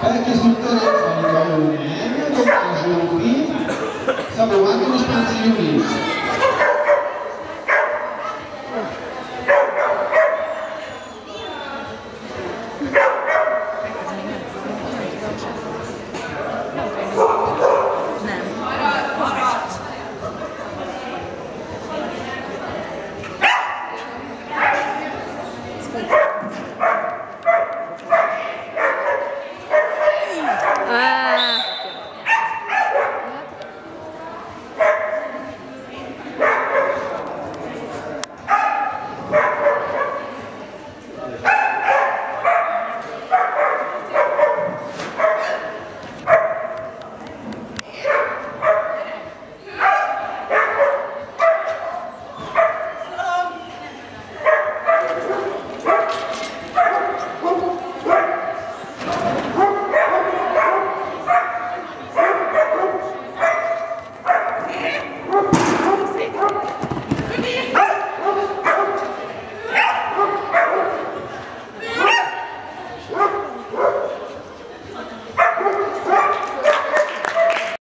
Sul telefono il balone, non giuvi, siamo anche uno spazio unito. 哎。